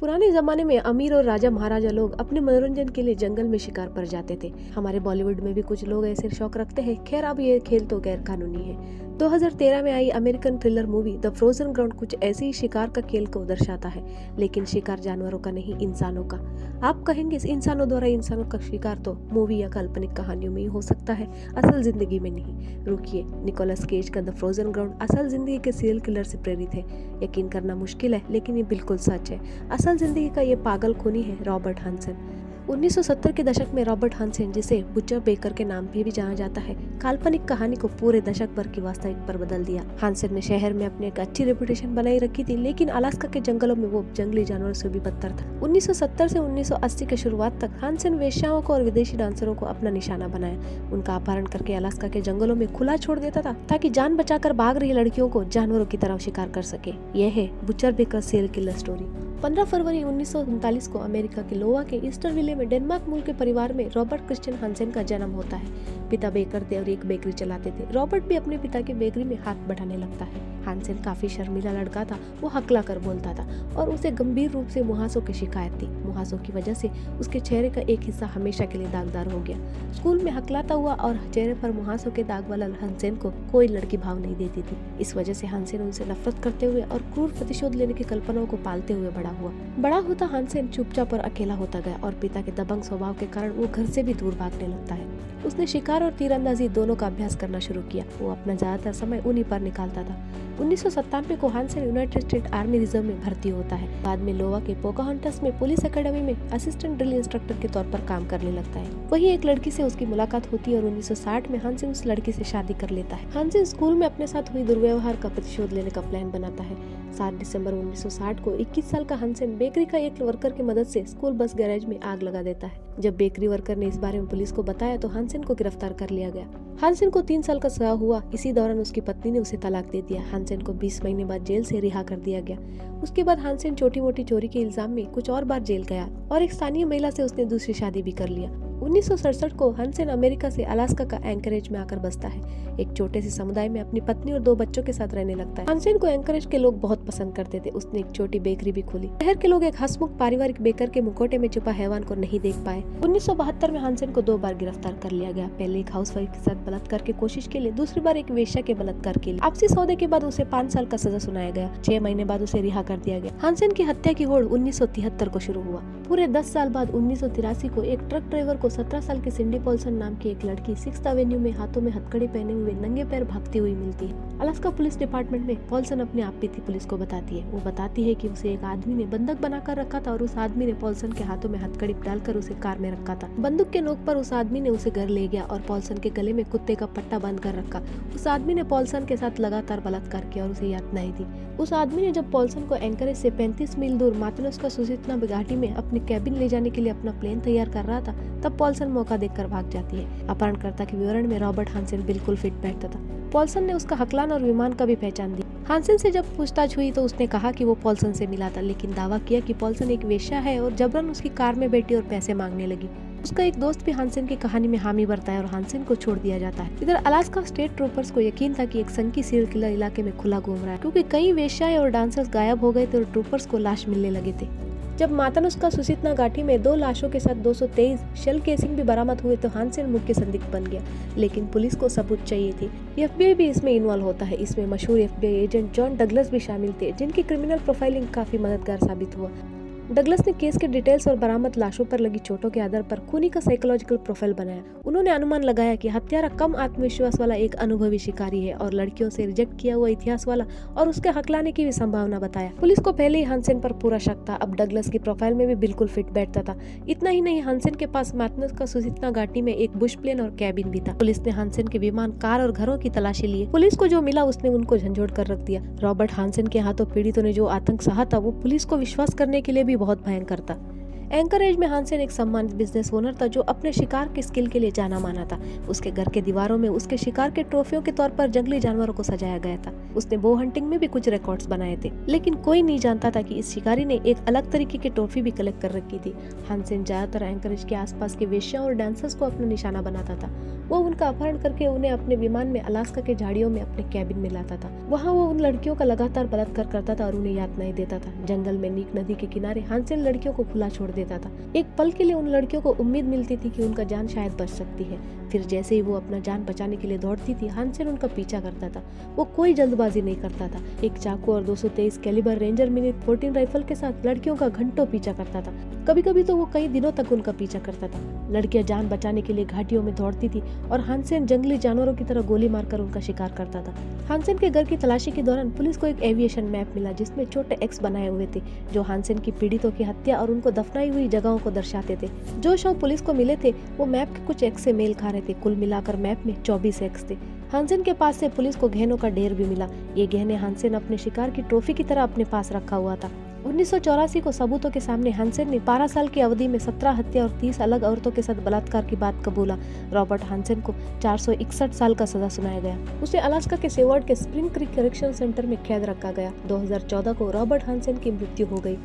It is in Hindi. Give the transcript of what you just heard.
पुराने जमाने में अमीर और राजा महाराजा लोग अपने मनोरंजन के लिए जंगल में शिकार पर जाते थे। हमारे बॉलीवुड में भी कुछ लोग ऐसे शौक रखते हैं। खैर, अब ये खेल तो गैर कानूनी है 2013 में आई American thriller movie The Frozen Ground कुछ ऐसे ही शिकार का खेल को दर्शाता है, लेकिन शिकार जानवरों का नहीं, इंसानों का। आप कहेंगे इंसानों द्वारा इंसानों का शिकार तो मूवी या काल्पनिक कहानियों में ही हो सकता है, असल ज़िंदगी में नहीं। रुकिए, निकोलस केज का द फ्रोजन ग्राउंड असल ज़िंदगी के सीरियल किलर से प्रेरित है। यकीन करना मुश्किल है, लेकिन ये बिल्कुल सच है। असल ज़िंदगी का ये पागल खूनी है, रॉबर्ट हंसन। 1970 के दशक में रॉबर्ट हंसेन, जिसे बुचर बेकर के नाम पे भी जाना जाता है, काल्पनिक कहानी को पूरे दशक भर की वास्तविक पर बदल दिया। हंसेन ने शहर में अपनी एक अच्छी रेपुटेशन बनाई रखी थी, लेकिन अलास्का के जंगलों में वो जंगली जानवरों से भी बदतर था। 1970 से 1980 के शुरुआत तक हंसेन वेश्याओं को और विदेशी डांसरों को अपना निशाना बनाया। उनका अपहरण करके अलास्का के जंगलों में खुला छोड़ देता था, ताकि जान बचाकर भाग रही लड़कियों को जानवरों की तरह शिकार कर सके। यह है Butcher Baker serial killer story 15 फरवरी उन्नीस सौ उनतालीस को अमेरिका के लोवा के ईस्टर विले में डेनमार्क मूल के परिवार में रॉबर्ट क्रिश्चियन हांसेन का जन्म होता है। पिता बेकर थे और एक बेकरी चलाते थे। रॉबर्ट भी अपने पिता की बेकरी में हाथ बढ़ाने लगता है। हांसेन काफ़ी शर्मिला लड़का था, वो हकला कर बोलता था और उसे गंभीर रूप से मुहासों की शिकायत थी। मुहासों की वजह से उसके चेहरे का एक हिस्सा हमेशा के लिए दागदार हो गया। स्कूल में हकलाता हुआ और चेहरे पर मुहासों के दाग वाला हंसेन को कोई लड़की भाव नहीं देती थी। इस वजह से हंसेन उनसे नफरत करते हुए और क्रूर प्रतिशोध लेने की कल्पनाओं को पालते हुए बड़ा हुआ। बड़ा होता हंसेन चुपचाप और अकेला होता गया और पिता के दबंग स्वभाव के कारण वो घर से भी दूर भागने लगता है। उसने शिकार और तीरंदाजी दोनों का अभ्यास करना शुरू किया। वो अपना ज़्यादातर समय उन्हीं पर निकालता था। उन्नीस को Hansen United State army reserve में भर्ती होता है। बाद में लोवा के पोकाहंटस में पुलिस अकेडमी में असिस्टेंट ड्रिल इंस्ट्रक्टर के तौर पर काम करने लगता है। वही एक लड़की से उसकी मुलाकात होती है और 1960 में हांसिन उस लड़की से शादी कर लेता है। हांसिन स्कूल में अपने साथ हुई दुर्व्यवहार का प्रतिशोध लेने का प्लान बनाता है। सात दिसंबर 1960 को 21 साल का हंसन बेकरी का एक वर्कर की मदद से स्कूल बस गैरेज में आग लगा देता है। जब बेकरी वर्कर ने इस बारे में पुलिस को बताया तो हंसन को गिरफ़्तार कर लिया गया। हंसन को तीन साल का सजा हुआ। इसी दौरान उसकी पत्नी ने उसे तलाक दे दिया। हंसन को 20 महीने बाद जेल से रिहा कर दिया गया। उसके बाद हानसेन छोटी मोटी चोरी के इल्ज़ाम में कुछ और बार जेल गया और एक स्थानीय महिला से उसने दूसरी शादी भी कर लिया। उन्नीस सौ सड़सठ को हंसेन अमेरिका से अलास्का का एंकरेज में आकर बसता है। एक छोटे से समुदाय में अपनी पत्नी और दो बच्चों के साथ रहने लगता है। हंसेन को एंकरेज के लोग बहुत पसंद करते थे। उसने एक छोटी बेकरी भी खोली। शहर के लोग एक हसमुख पारिवारिक बेकर के मुकोटे में छुपा हैवान को नहीं देख पाए। उन्नीस सौ बहत्तर में हंसेन को दो बार गिरफ़्तार कर लिया गया। पहले एक हाउस के साथ बलात्कार की कोशिश के लिए, दूसरी बार एक वेश्या के बलात्कार के लिए। आपसी सौदे के बाद उसे पाँच साल का सजा सुनाया गया। छह महीने बाद उसे रिहा कर दिया गया। हंसेन की हत्या की होड़ उन्नीस सौ तिहत्तर को शुरू हुआ। पूरे दस साल बाद उन्नीस सौ तिरासी को एक ट्रक ड्राइवर को सत्रह साल की सिंडी पॉल्सन नाम की एक लड़की सिक्स एवेन्यू में हाथों में हथकड़ी पहने हुए नंगे पैर भागती हुई मिलती है। अलास्का पुलिस डिपार्टमेंट में पॉल्सन अपने आप थी पुलिस को बताती है। वो बताती है कि उसे एक आदमी ने बंदक बनाकर रखा था और उस आदमी ने पॉल्सन के हाथों में हथकड़ी डालकर उसे कार में रखा था। बंदूक के नोक पर उस आदमी ने उसे घर ले गया और पॉल्सन के गले में कुत्ते का पट्टा बाँध कर रखा। उस आदमी ने पॉल्सन के साथ लगातार बलात्कार किया और उसे यातनाएँ दी उस आदमी ने जब पॉल्सन को एंकरेज से 35 मील दूर मातनस का सुचितना घाटी में अपने कैबिन ले जाने के लिए अपना प्लेन तैयार कर रहा था, तब पॉल्सन मौका देखकर भाग जाती है। अपहरणकर्ता के विवरण में रॉबर्ट हांसेन बिल्कुल फिट बैठता था। पॉल्सन ने उसका हकलान और विमान का भी पहचान दी हांसेन से जब पूछताछ हुई तो उसने कहा कि वो पॉल्सन से मिला था, लेकिन दावा किया कि पॉल्सन एक वेश्या है और जबरन उसकी कार में बैठी और पैसे मांगने लगी। उसका एक दोस्त भी हांसेन की कहानी में हामी भरता है और हांसेन को छोड़ दिया जाता है। इधर अलास्का स्टेट ट्रूपर्स को यकीन था कि एक संकी सील किलर इलाके में खुला घूम रहा है, क्योंकि कई वेश्याएँ और डांसर्स गायब हो गए थे और ट्रूपर्स को लाश मिलने लगे थे। जब मातानुष्का सुसितना घाटी में दो लाशों के साथ 223 शेल केसिंग भी बरामद हुए तो हानसेन मुख्य संदिग्ध बन गया। लेकिन पुलिस को सबूत चाहिए थी। एफबीआई भी इसमें इन्वॉल्व होता है। इसमें मशहूर एफबीआई एजेंट जॉन डगलस भी शामिल थे, जिनकी क्रिमिनल प्रोफाइलिंग काफ़ी मददगार साबित हुआ। डगलस ने केस के डिटेल्स और बरामद लाशों पर लगी चोटों के आधार पर खूनी का साइकोलॉजिकल प्रोफ़ाइल बनाया। उन्होंने अनुमान लगाया कि हत्यारा कम आत्मविश्वास वाला एक अनुभवी शिकारी है और लड़कियों से रिजेक्ट किया हुआ इतिहास वाला और उसके हकलाने की भी संभावना बताया। पुलिस को पहले ही हंसेन पर पूरा शक था। अब डगलस की प्रोफ़ाइल में भी बिल्कुल फिट बैठता था। इतना ही नहीं, हंसेन के पास मैथनस का सुसितना घाटी में एक बुश प्लेन और कैबिन भी था। पुलिस ने हंसेन के विमान, कार और घरों की तलाशी ली। पुलिस को जो मिला, उसने उनको झंझोड़ कर रख दिया। रॉबर्ट हांसेन के हाथों पीड़ितों ने जो आतंक सहा था, वो पुलिस को विश्वास करने के लिए भी बहुत भयंकर था। एंकरेज में हानसेन एक सम्मानित बिज़नेस ओनर था जो अपने शिकार के स्किल के लिए जाना माना था। उसके घर के दीवारों में उसके शिकार के ट्रॉफियों के तौर पर जंगली जानवरों को सजाया गया था। उसने बो हंटिंग में भी कुछ रिकॉर्ड्स बनाए थे, लेकिन कोई नहीं जानता था कि इस शिकारी ने एक अलग तरीके की ट्रॉफी भी कलेक्ट कर रखी थी। हानसेन ज़्यादातर एंकरेज के आसपास के वेश्या और डांसर्स को अपना निशाना बनाता था। वो उनका अपहरण करके उन्हें अपने विमान में अलास्का के झाड़ियों में अपने कैबिन में लाता था। वहाँ वो उन लड़कियों का लगातार बलात्कार करता था और उन्हें यातनाएँ देता था। जंगल में नीक नदी के किनारे हानसेन लड़कियों को खुला छोड़ देता था। एक पल के लिए उन लड़कियों को उम्मीद मिलती थी कि उनका जान शायद बच सकती है। फिर जैसे ही वो अपना जान बचाने के लिए दौड़ती थी हानसेन उनका पीछा करता था। वो कोई जल्दबाजी नहीं करता था। एक चाकू और 223 कैलिबर रेंजर मिनी 14 राइफल के साथ लड़कियों का घंटों पीछा करता था। कभी कभी तो वो कई दिनों तक उनका पीछा करता था। लड़कियाँ जान बचाने के लिए घाटियों में दौड़ती थी और हानसेन जंगली जानवरों की तरह गोली मारकर उनका शिकार करता था। हानसेन के घर की तलाशी के दौरान पुलिस को एक एविएशन मैप मिला जिसमें छोटे एक्स बनाए हुए थे, जो हानसेन की पीड़ितों की हत्या और उनको दफनाई हुई जगहों को दर्शाते थे। जो शव पुलिस को मिले थे, वो मैप के कुछ एक्स से मेल खा रहे थे। कुल मिलाकर मैप में चौबीस एक्स थे। हानसेन के पास से पुलिस को गहनों का ढेर भी मिला। ये गहने हानसेन अपने शिकार की ट्रॉफी की तरह अपने पास रखा हुआ था। उन्नीस को सबूतों के सामने हानसेन ने 12 साल की अवधि में 17 हत्या और 30 अलग औरतों के साथ बलात्कार की बात कबूला। रॉबर्ट हानसेन को 461 साल का सजा सुनाया गया। उसे अलास्का के सेवर्ड के स्प्रिंग क्रिक करेक्शन सेंटर में कैद रखा गया। 2014 को रॉबर्ट हानसेन की मृत्यु हो गई।